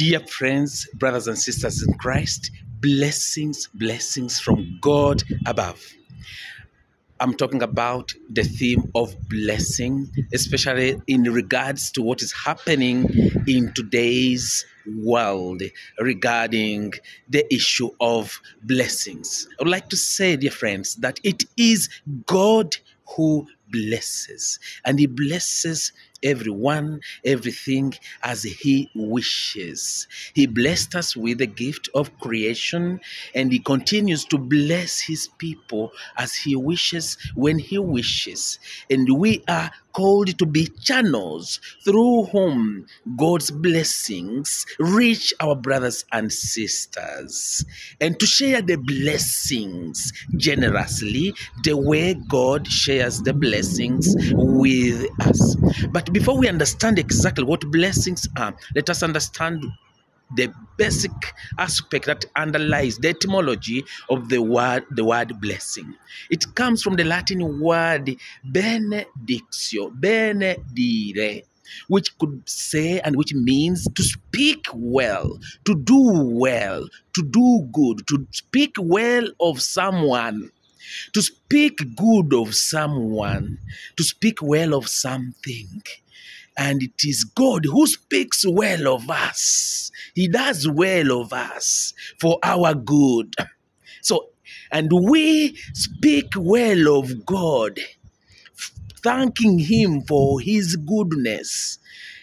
Dear friends, brothers and sisters in Christ, blessings, blessings from God above. I'm talking about the theme of blessing, especially in regards to what is happening in today's world regarding the issue of blessings. I would like to say, dear friends, that it is God who blesses, and He blesses everyone, everything as He wishes. He blessed us with the gift of creation, and He continues to bless His people as He wishes when He wishes. And we are called to be channels through whom God's blessings reach our brothers and sisters, and to share the blessings generously the way God shares the blessings with us. But before we understand exactly what blessings are, let us understand the basic aspect that underlies the etymology of the word the word blessing. It comes from the latin word benedictio benedire which could say and which means to speak well to do well to do good to speak well of someone to speak good of someone to speak well of something and it is God who speaks well of us. He does well of us for our good. So, and we speak well of God, thanking Him for His goodness.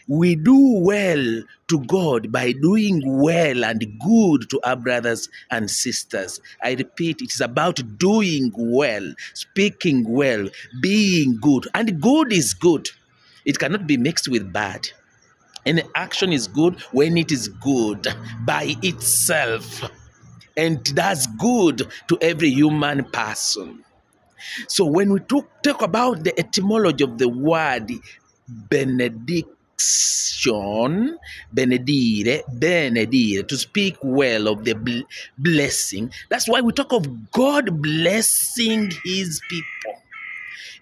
We do well to God by doing well and good to our brothers and sisters. I repeat, it is about doing well, speaking well, being good. And good is good. It cannot be mixed with bad. Any action is good when it is good by itself and does good to every human person. So when we talk, talk about the etymology of the word benediction, benedire, benedire, to speak well of the bl- blessing, that's why we talk of God blessing his people.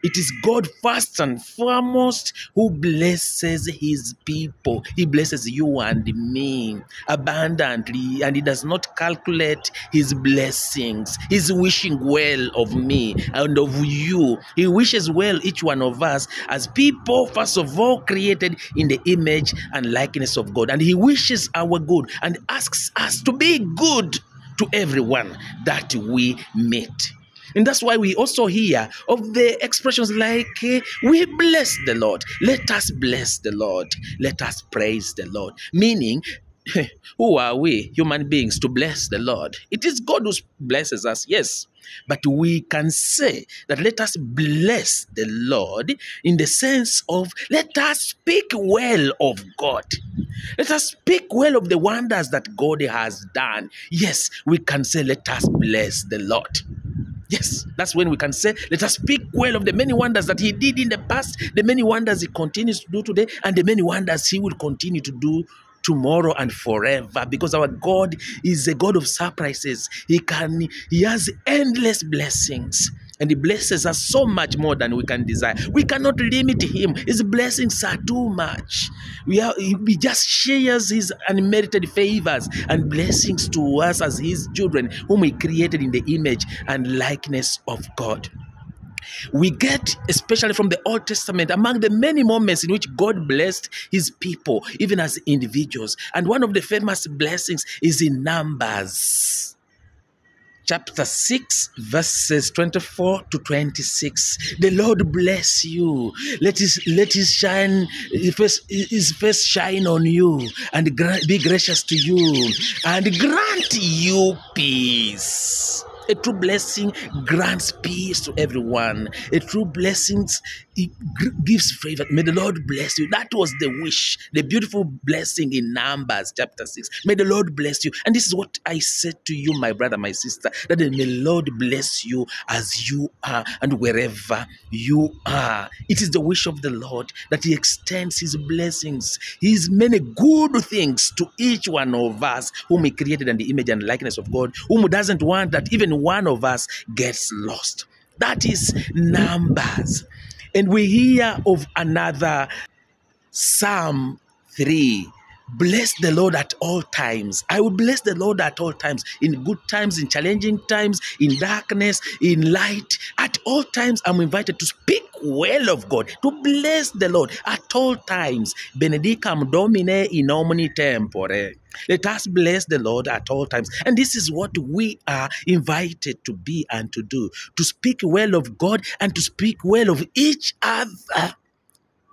It is God first and foremost who blesses his people. He blesses you and me abundantly, and he does not calculate his blessings. He's wishing well of me and of you. He wishes well each one of us as people, first of all, created in the image and likeness of God. And he wishes our good and asks us to be good to everyone that we meet. And that's why we also hear of the expressions like, eh, we bless the Lord. Let us bless the Lord. Let us praise the Lord. Meaning, who are we, human beings, to bless the Lord? It is God who blesses us, yes. But we can say that let us bless the Lord in the sense of let us speak well of God. Let us speak well of the wonders that God has done. Yes, we can say, let us bless the Lord. Yes, that's when we can say, let us speak well of the many wonders that He did in the past, the many wonders He continues to do today, and the many wonders He will continue to do tomorrow and forever. Because our god is a god of surprises. He can he has endless blessings and he blesses us so much more than we can desire. We cannot limit him. His blessings are too much. We are he just shares his unmerited favors and blessings to us as his children whom he created in the image and likeness of god. We get, especially from the Old Testament, among the many moments in which God blessed his people, even as individuals. And one of the famous blessings is in Numbers chapter 6 verses 24 to 26 the lord bless you. Let his let his shine his face, shine on you and gra- be gracious to you and grant you peace a true blessing grants peace to everyone. A true blessing gives favor. May the Lord bless you. That was the wish, the beautiful blessing in Numbers chapter 6. May the Lord bless you. And this is what I said to you, my brother, my sister, that may the Lord bless you as you are and wherever you are. It is the wish of the Lord that He extends His blessings, His many good things to each one of us whom He created in the image and likeness of God, whom doesn't want that even one of us gets lost. That is Numbers. And we hear of another Psalm 3, bless the Lord at all times. I will bless the Lord at all times, in good times, in challenging times, in darkness, in light. At all times, I'm invited to speak well of God, to bless the Lord at all times. Benedicam Domine in nomine tempore. Let us bless the Lord at all times. And this is what we are invited to be and to do to speak well of God and to speak well of each other.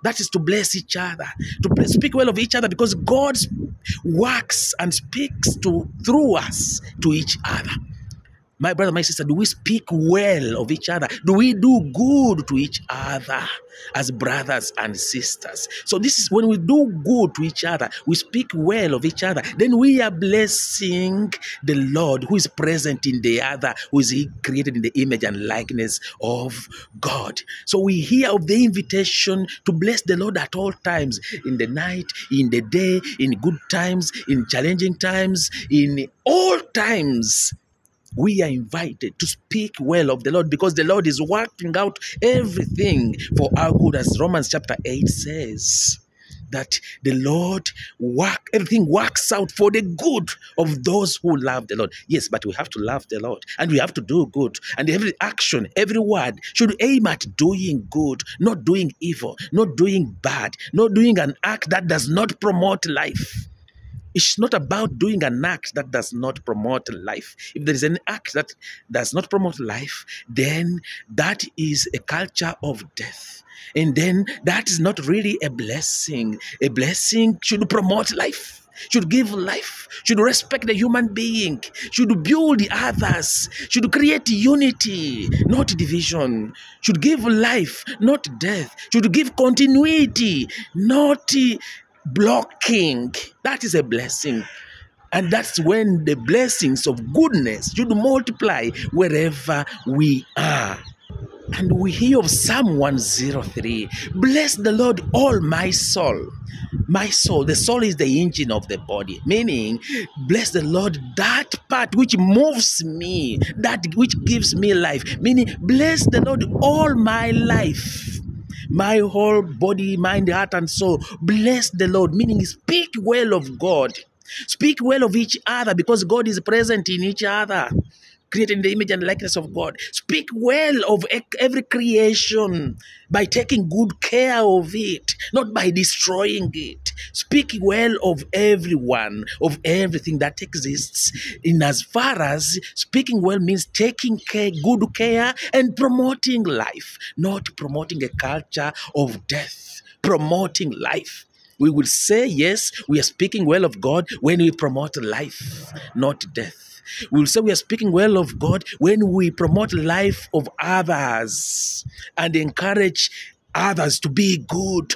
That is to bless each other, to speak well of each other because God works and speaks to through us to each other. My brother, my sister, do we speak well of each other? Do we do good to each other as brothers and sisters? So, this is when we do good to each other, we speak well of each other, then we are blessing the Lord who is present in the other, who is created in the image and likeness of God. So, we hear of the invitation to bless the Lord at all times in the night, in the day, in good times, in challenging times, in all times we are invited to speak well of the Lord because the Lord is working out everything for our good, as Romans chapter 8 says. That the Lord work everything works out for the good of those who love the Lord. Yes, but we have to love the Lord and we have to do good. And every action, every word should aim at doing good, not doing evil, not doing bad, not doing an act that does not promote life. It's not about doing an act that does not promote life. If there is an act that does not promote life, then that is a culture of death. And then that is not really a blessing. A blessing should promote life should give life, should respect the human being, should build others, should create unity, not division, should give life, not death, should give continuity, not blocking. That is a blessing. And that's when the blessings of goodness should multiply wherever we are. And we hear of Psalm 103 Bless the Lord, all my soul. My soul, the soul is the engine of the body, meaning, bless the Lord, that part which moves me, that which gives me life, meaning, bless the Lord, all my life my whole body, mind, heart, and soul. Bless the Lord, meaning speak well of God. Speak well of each other because God is present in each other created in the image and likeness of God. Speak well of every creation by taking good care of it, not by destroying it. Speak well of everyone, of everything that exists. In as far as speaking well means taking care, good care and promoting life, not promoting a culture of death, promoting life. We will say, yes, we are speaking well of God when we promote life, not death. We will say we are speaking well of God when we promote life of others and encourage others to be good,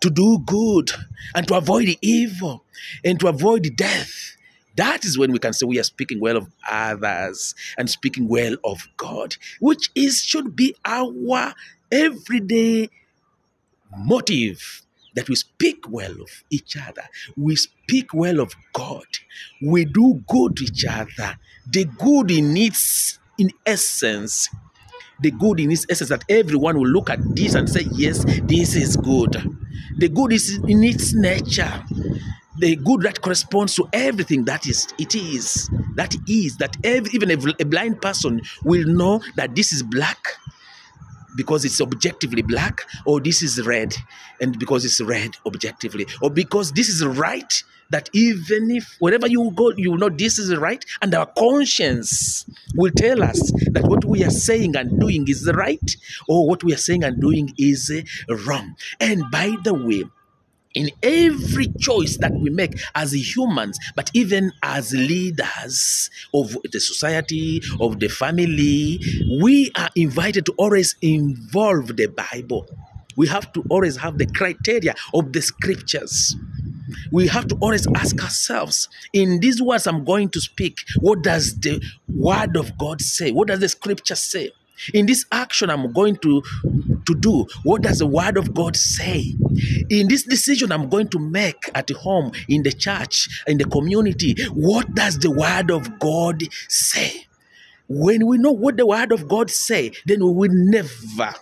to do good, and to avoid evil and to avoid death. That is when we can say we are speaking well of others and speaking well of God, which is should be our everyday motive that we speak well of each other. We speak well of God. We do good to each other. The good in its in essence, the good in its essence that everyone will look at this and say, Yes, this is good. The good is in its nature. The good that corresponds to everything that is it is that is that every, even a, a blind person will know that this is black because it's objectively black, or this is red, and because it's red objectively, or because this is right, that even if wherever you go, you know this is right, and our conscience will tell us that what we are saying and doing is right, or what we are saying and doing is eh, wrong. And by the way, in every choice that we make as humans, but even as leaders of the society, of the family, we are invited to always involve the Bible. We have to always have the criteria of the scriptures. We have to always ask ourselves in these words I'm going to speak, what does the word of God say? What does the scripture say? In this action I'm going to, to do, what does the word of God say? In this decision I'm going to make at home, in the church, in the community, what does the word of God say? When we know what the word of God say, then we will never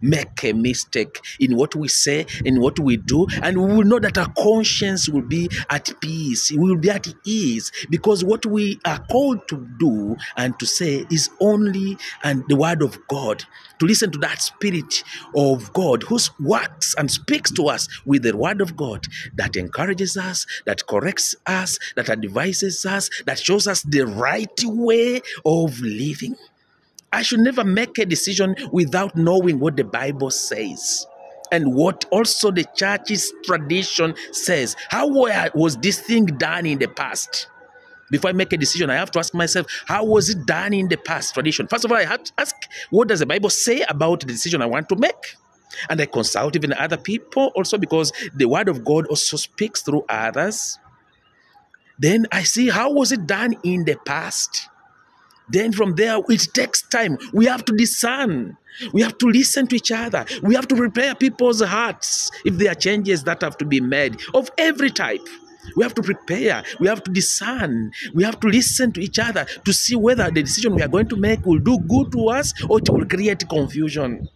make a mistake in what we say, in what we do, and we will know that our conscience will be at peace. We will be at ease because what we are called to do and to say is only and the word of God. To listen to that spirit of God who works and speaks to us with the word of God that encourages us, that corrects us, that advises us, that shows us the right way of living. I should never make a decision without knowing what the Bible says and what also the church's tradition says. How was this thing done in the past? Before I make a decision, I have to ask myself, how was it done in the past tradition? First of all, I have to ask, what does the Bible say about the decision I want to make? And I consult even other people also because the word of God also speaks through others. Then I see how was it done in the past? Then from there, it takes time. We have to discern. We have to listen to each other. We have to prepare people's hearts if there are changes that have to be made of every type. We have to prepare. We have to discern. We have to listen to each other to see whether the decision we are going to make will do good to us or it will create confusion.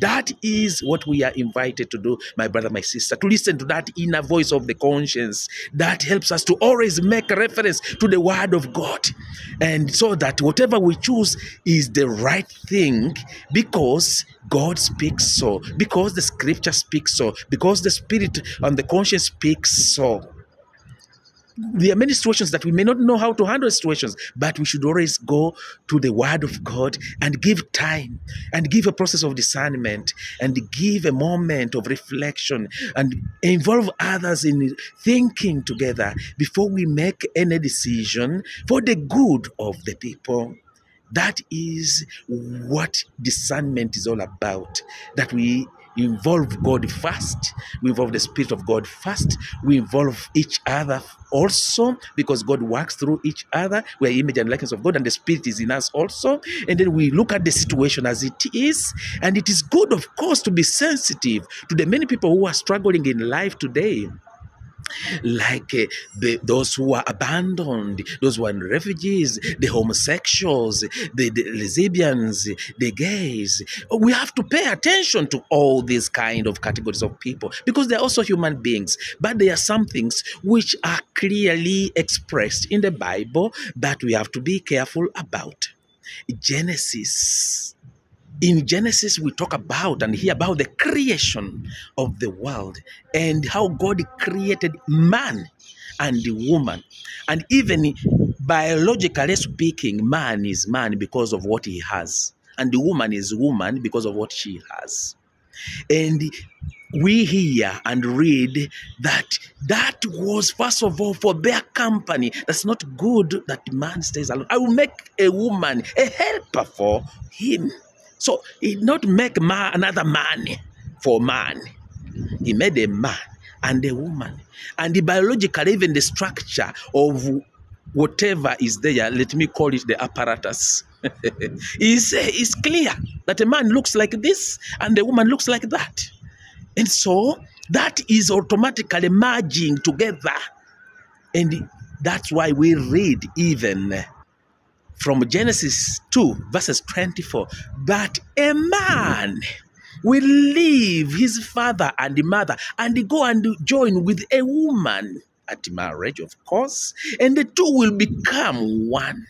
That is what we are invited to do, my brother, my sister, to listen to that inner voice of the conscience that helps us to always make reference to the word of God. And so that whatever we choose is the right thing because God speaks so, because the scripture speaks so, because the spirit and the conscience speaks so there are many situations that we may not know how to handle situations, but we should always go to the Word of God and give time and give a process of discernment and give a moment of reflection and involve others in thinking together before we make any decision for the good of the people. That is what discernment is all about. That we involve God first, we involve the Spirit of God first, we involve each other also because God works through each other. We're image and likeness of God, and the Spirit is in us also. And then we look at the situation as it is. And it is good, of course, to be sensitive to the many people who are struggling in life today like uh, the, those who are abandoned, those who are refugees, the homosexuals, the, the lesbians, the gays. We have to pay attention to all these kind of categories of people because they're also human beings. But there are some things which are clearly expressed in the Bible that we have to be careful about. Genesis in Genesis, we talk about and hear about the creation of the world and how God created man and woman. And even biologically speaking, man is man because of what he has, and the woman is woman because of what she has. And we hear and read that that was first of all for their company. That's not good that man stays alone. I will make a woman a helper for him. So he not make man another man for man. He made a man and a woman. And the biological, even the structure of whatever is there, let me call it the apparatus, is, is clear that a man looks like this and a woman looks like that. And so that is automatically merging together. And that's why we read even from Genesis 2, verses 24, that a man will leave his father and mother and go and join with a woman at marriage, of course, and the two will become one.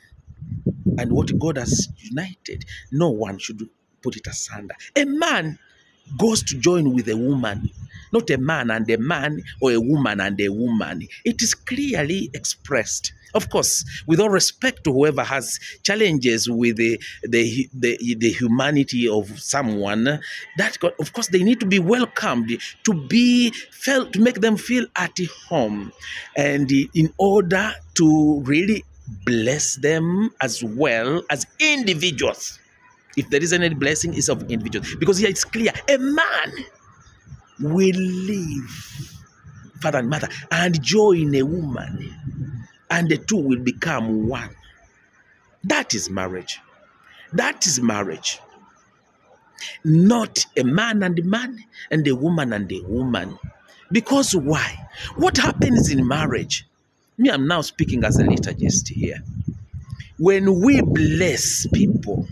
And what God has united, no one should put it asunder. A man goes to join with a woman, not a man and a man or a woman and a woman. It is clearly expressed. Of course, with all respect to whoever has challenges with the, the, the, the humanity of someone, that of course they need to be welcomed, to be felt, to make them feel at home, and in order to really bless them as well as individuals. If there is any blessing, it's of individuals. Because here it's clear a man will leave father and mother and join a woman and the two will become one. That is marriage. That is marriage. Not a man and a man and a woman and a woman. Because why? What happens in marriage? Me, I'm now speaking as a liturgist here. When we bless people,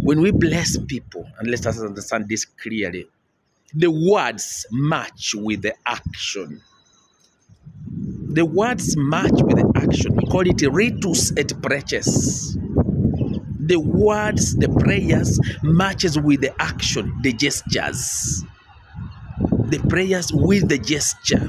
when we bless people, and let us understand this clearly. The words match with the action. The words match with the action. We call it ritus et preces. The words, the prayers matches with the action, the gestures. The prayers with the gesture.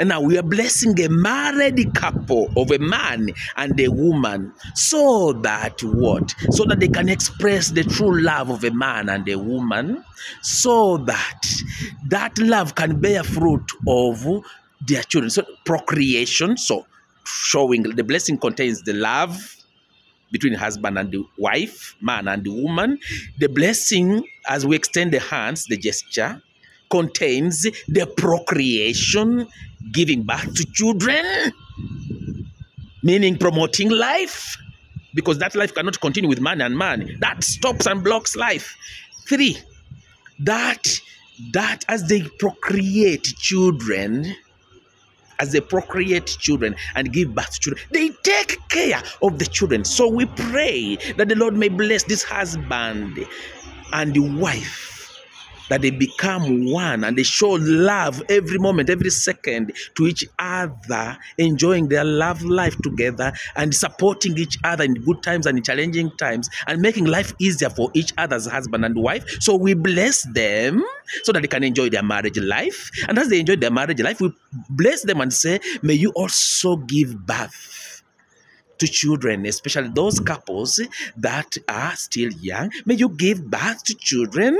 And now we are blessing a married couple of a man and a woman so that what? So that they can express the true love of a man and a woman so that that love can bear fruit of their children. So procreation, so showing the blessing contains the love between husband and the wife, man and the woman. The blessing, as we extend the hands, the gesture, contains the procreation, giving birth to children, meaning promoting life, because that life cannot continue with man and man. That stops and blocks life. Three, that that as they procreate children, as they procreate children and give birth to children, they take care of the children. So we pray that the Lord may bless this husband and the wife that they become one and they show love every moment, every second to each other, enjoying their love life together and supporting each other in good times and in challenging times and making life easier for each other's husband and wife. So we bless them so that they can enjoy their marriage life. And as they enjoy their marriage life, we bless them and say, May you also give birth to children, especially those couples that are still young. May you give birth to children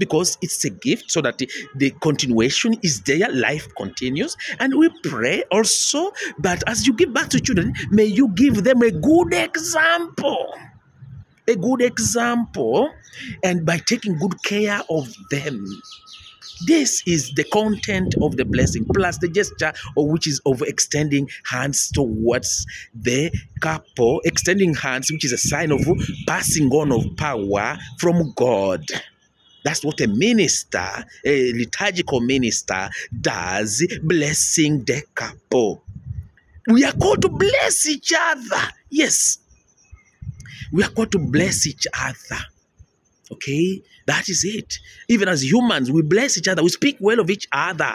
because it's a gift so that the, the continuation is there, life continues. And we pray also that as you give back to children, may you give them a good example. A good example, and by taking good care of them. This is the content of the blessing, plus the gesture of which is of extending hands towards the couple, extending hands, which is a sign of passing on of power from God. That's what a minister, a liturgical minister, does, blessing the couple. We are called to bless each other. Yes. We are called to bless each other. Okay? That is it. Even as humans, we bless each other. We speak well of each other.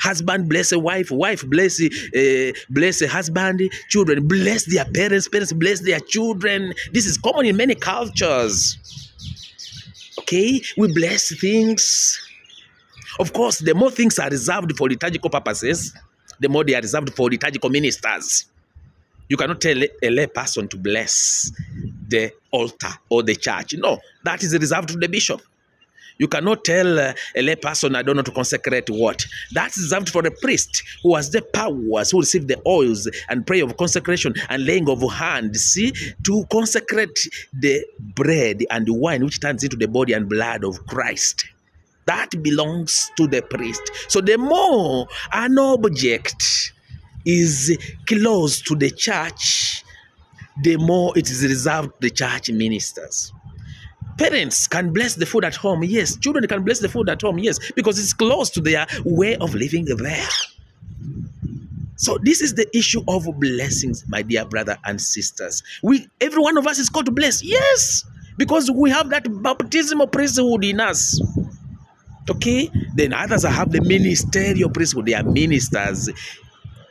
Husband bless a wife, wife bless uh, bless a husband, children bless their parents, parents bless their children. This is common in many cultures. Okay, we bless things. Of course, the more things are reserved for liturgical purposes, the more they are reserved for liturgical ministers. You cannot tell a lay person to bless the altar or the church. No, that is reserved to the bishop. You cannot tell uh, a lay person, I don't know, to consecrate what. That's reserved for the priest who has the powers, who receive the oils and prayer of consecration and laying of hands, see, to consecrate the bread and the wine, which turns into the body and blood of Christ. That belongs to the priest. So the more an object is close to the church, the more it is reserved to the church ministers. Parents can bless the food at home, yes. Children can bless the food at home, yes, because it's close to their way of living there. So this is the issue of blessings, my dear brother and sisters. We every one of us is called to bless, yes, because we have that baptismal priesthood in us. Okay, then others have the ministerial priesthood. They are ministers,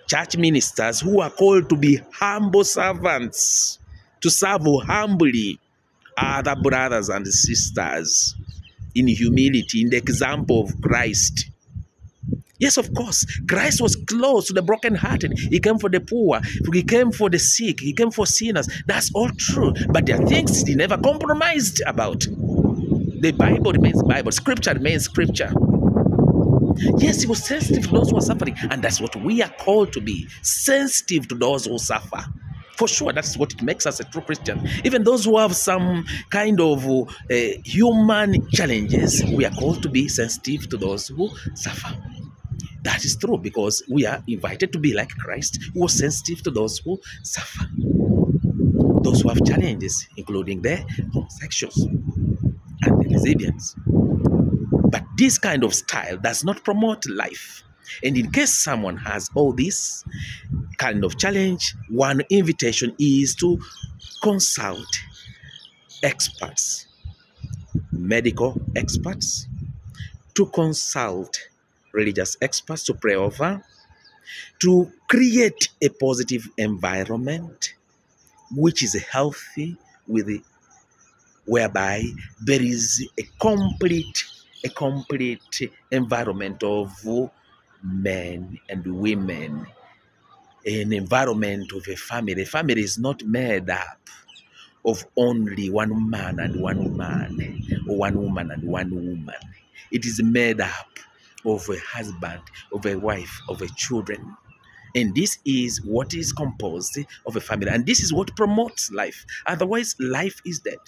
church ministers who are called to be humble servants, to serve humbly other brothers and sisters in humility, in the example of Christ. Yes, of course, Christ was close to the brokenhearted. He came for the poor, he came for the sick, he came for sinners. That's all true. But there are things he never compromised about. The Bible remains Bible, scripture remains scripture. Yes, he was sensitive to those who are suffering, and that's what we are called to be sensitive to those who suffer. For sure, that's what it makes us a true Christian. Even those who have some kind of uh, human challenges, we are called to be sensitive to those who suffer. That is true because we are invited to be like Christ, who was sensitive to those who suffer. Those who have challenges, including the homosexuals and the lesbians. But this kind of style does not promote life. And in case someone has all this kind of challenge, one invitation is to consult experts medical experts, to consult religious experts to pray over, to create a positive environment which is healthy with whereby there is a complete a complete environment of men and women an environment of a family. A family is not made up of only one man and one woman or one woman and one woman. It is made up of a husband of a wife of a children. And this is what is composed of a family. And this is what promotes life. Otherwise life is dead.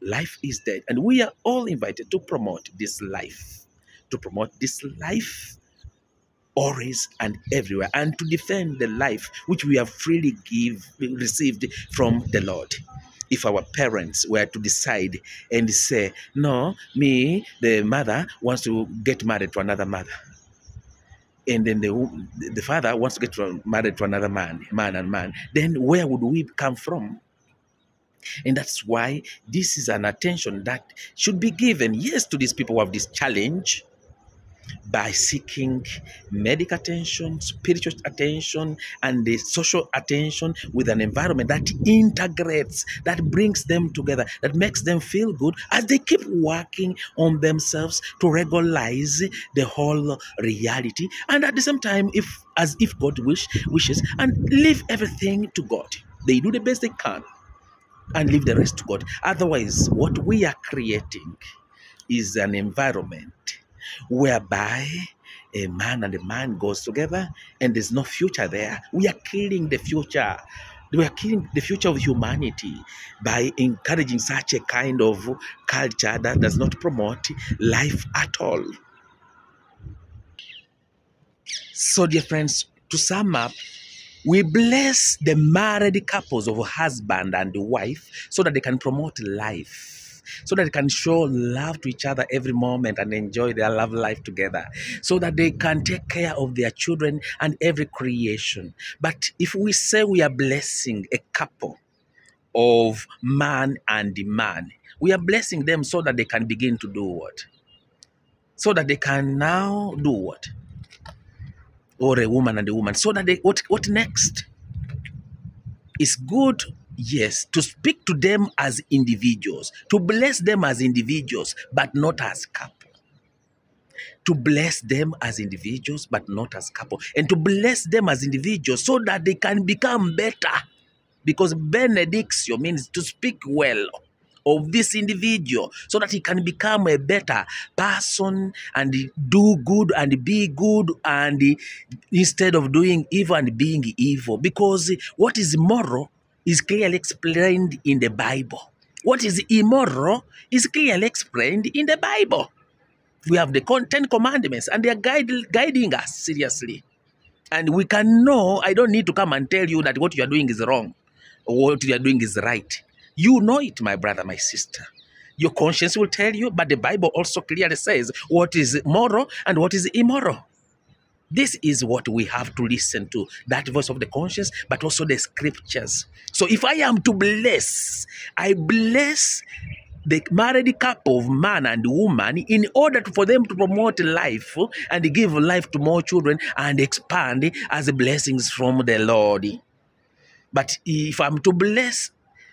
Life is dead. And we are all invited to promote this life to promote this life always and everywhere and to defend the life which we have freely give received from the lord. If our parents were to decide and say no me the mother wants to get married to another mother and then the, the father wants to get married to another man man and man then where would we come from? And that's why this is an attention that should be given, yes, to these people who have this challenge by seeking medical attention, spiritual attention, and the social attention with an environment that integrates, that brings them together, that makes them feel good as they keep working on themselves to regularize the whole reality, and at the same time, if as if God wish wishes, and leave everything to God. They do the best they can and leave the rest to God. Otherwise, what we are creating is an environment whereby a man and a man goes together and there's no future there. We are killing the future. We are killing the future of humanity by encouraging such a kind of culture that does not promote life at all. So, dear friends, to sum up, we bless the married couples of husband and wife so that they can promote life, so that they can show love to each other every moment and enjoy their love life together, so that they can take care of their children and every creation. But if we say we are blessing a couple of man and man, we are blessing them so that they can begin to do what? So that they can now do what? or a woman and a woman so that they what what next it's good yes to speak to them as individuals to bless them as individuals but not as couple. To bless them as individuals but not as couple. And to bless them as individuals so that they can become better. Because benediction means to speak well of this individual so that he can become a better person and do good and be good and instead of doing evil and being evil. Because what is moral is clearly explained in the bible what is immoral is clearly explained in the bible we have the ten commandments and they are guide, guiding us seriously and we can know i don't need to come and tell you that what you are doing is wrong or what you are doing is right you know it, my brother, my sister. Your conscience will tell you, but the Bible also clearly says what is moral and what is immoral. This is what we have to listen to that voice of the conscience, but also the scriptures. So if I am to bless, I bless the married couple of man and woman in order for them to promote life and give life to more children and expand as blessings from the Lord. But if I'm to bless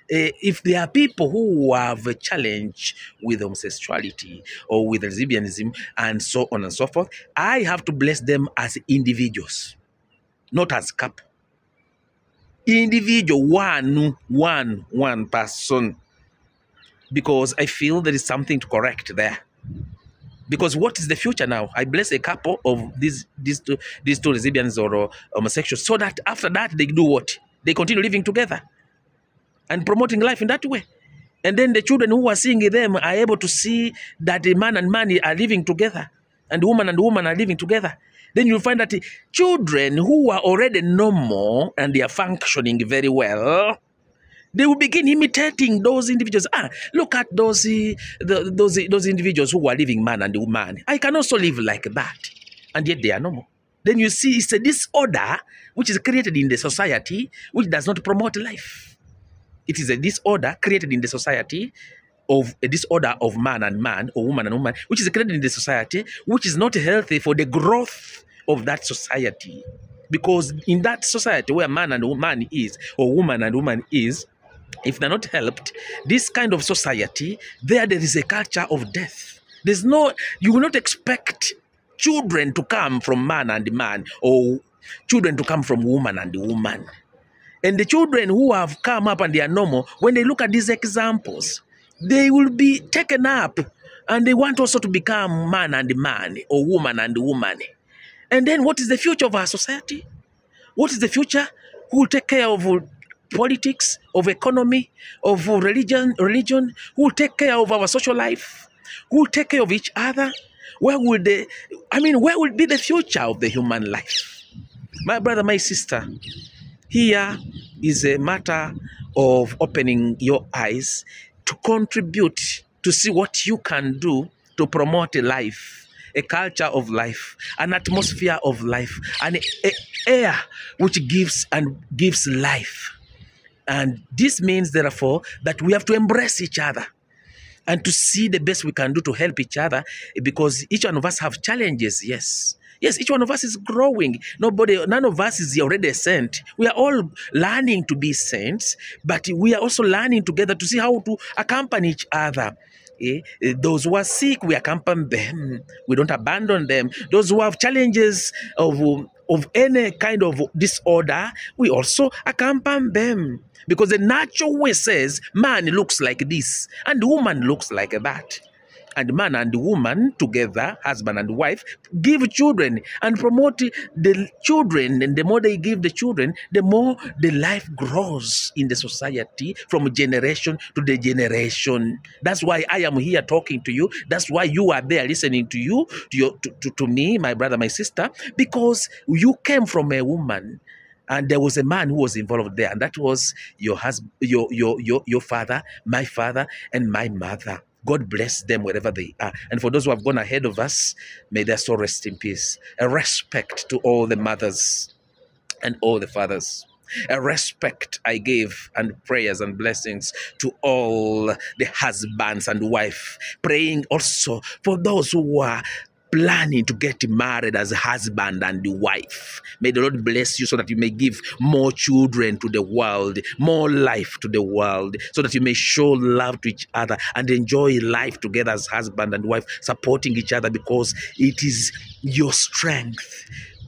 if there are people who have a challenge with homosexuality or with lesbianism and so on and so forth, I have to bless them as individuals, not as a couple. Individual, one, one, one person. Because I feel there is something to correct there. Because what is the future now? I bless a couple of these these two these two lesbians or uh, homosexuals, so that after that they do what? They continue living together and promoting life in that way. And then the children who are seeing them are able to see that the man and man are living together, and woman and woman are living together. Then you'll find that children who are already normal and they are functioning very well, they will begin imitating those individuals. Ah, look at those uh, the, those those individuals who are living man and woman. I can also live like that, and yet they are normal. Then you see it's a disorder which is created in the society which does not promote life. It is a disorder created in the society of a disorder of man and man or woman and woman, which is created in the society, which is not healthy for the growth of that society. Because in that society where man and woman is, or woman and woman is, if they're not helped, this kind of society, there there is a culture of death. There's no, you will not expect children to come from man and man or children to come from woman and woman. And the children who have come up and they are normal, when they look at these examples, they will be taken up and they want also to become man and man or woman and woman. And then what is the future of our society? What is the future? Who will take care of politics, of economy, of religion, religion? Who will take care of our social life? Who will take care of each other? Where will the I mean, where will be the future of the human life? My brother, my sister, here is a matter of opening your eyes to contribute to see what you can do to promote life, a culture of life, an atmosphere of life, an air which gives and gives life. And this means, therefore, that we have to embrace each other and to see the best we can do to help each other because each one of us have challenges, yes. Yes, each one of us is growing. Nobody, none of us is already a saint. We are all learning to be saints, but we are also learning together to see how to accompany each other. Eh? Those who are sick, we accompany them. We don't abandon them. Those who have challenges of, of any kind of disorder, we also accompany them. Because the natural way says man looks like this and woman looks like that and man and woman together, husband and wife, give children and promote the children. And the more they give the children, the more the life grows in the society from generation to the generation. That's why I am here talking to you. That's why you are there listening to you, to, your, to, to, to me, my brother, my sister, because you came from a woman and there was a man who was involved there and that was your husband your your your, your father my father and my mother God bless them wherever they are. And for those who have gone ahead of us, may their soul rest in peace. A respect to all the mothers and all the fathers. A respect I give and prayers and blessings to all the husbands and wife. Praying also for those who are planning to get married as husband and wife. May the Lord bless you so that you may give more children to the world, more life to the world, so that you may show love to each other and enjoy life together as husband and wife, supporting each other because it is your strength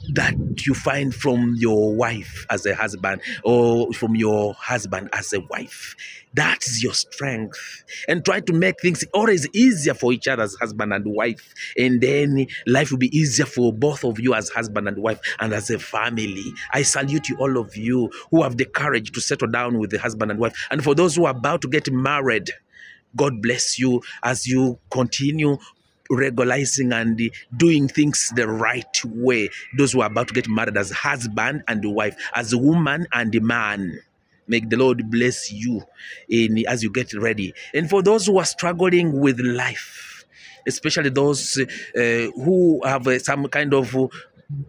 that you find from your wife as a husband or from your husband as a wife. That is your strength. And try to make things always easier for each other as husband and wife. And then life will be easier for both of you as husband and wife and as a family. I salute you, all of you who have the courage to settle down with the husband and wife. And for those who are about to get married, God bless you as you continue regularizing and doing things the right way. Those who are about to get married as husband and wife, as woman and man. May the Lord bless you in as you get ready. And for those who are struggling with life, especially those uh, who have uh, some kind of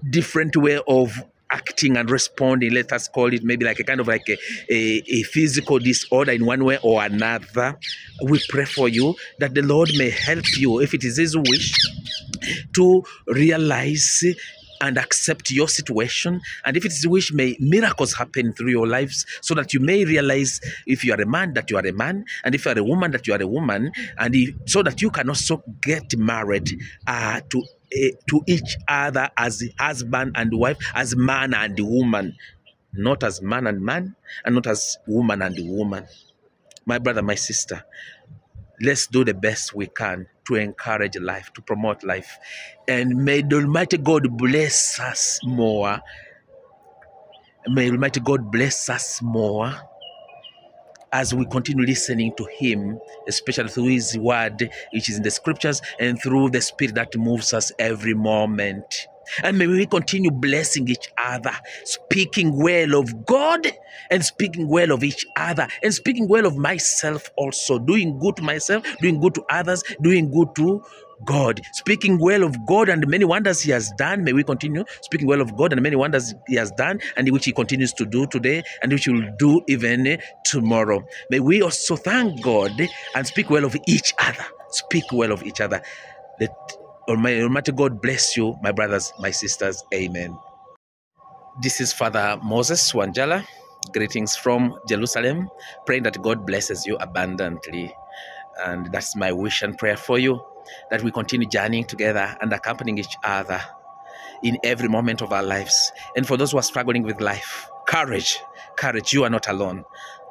different way of acting and responding let us call it maybe like a kind of like a, a, a, physical disorder in one way or another we pray for you that the lord may help you if it is his wish to realize and accept your situation. And if it is wish, may miracles happen through your lives so that you may realize if you are a man that you are a man, and if you are a woman that you are a woman, and if, so that you can also get married uh, to Eh, to each other as husband and wife, as man and woman, not as man and man, and not as woman and woman. My brother, my sister, let's do the best we can to encourage life, to promote life. And may the Almighty God bless us more. May Almighty God bless us more as we continue listening to Him, especially through His Word, which is in the Scriptures, and through the Spirit that moves us every moment. And may we continue blessing each other, speaking well of God and speaking well of each other and speaking well of myself also, doing good to myself, doing good to others, doing good to God, speaking well of God and many wonders He has done. May we continue speaking well of God and many wonders He has done and which He continues to do today and which He will do even tomorrow. May we also thank God and speak well of each other. Speak well of each other. Let Almighty God bless you, my brothers, my sisters. Amen. This is Father Moses Wanjala. Greetings from Jerusalem. Praying that God blesses you abundantly. And that's my wish and prayer for you that we continue journeying together and accompanying each other in every moment of our lives. And for those who are struggling with life, courage, courage, you are not alone.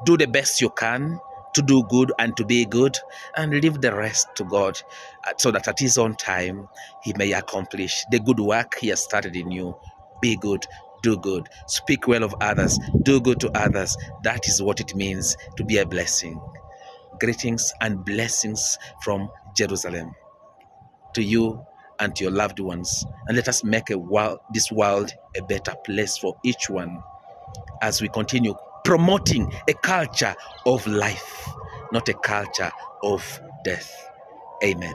Do the best you can to do good and to be good, and leave the rest to God uh, so that at His own time He may accomplish the good work He has started in you. Be good, do good, speak well of others, do good to others. That is what it means to be a blessing. Greetings and blessings from Jerusalem to you and to your loved ones. And let us make a world, this world a better place for each one as we continue promoting a culture of life, not a culture of death. Amen.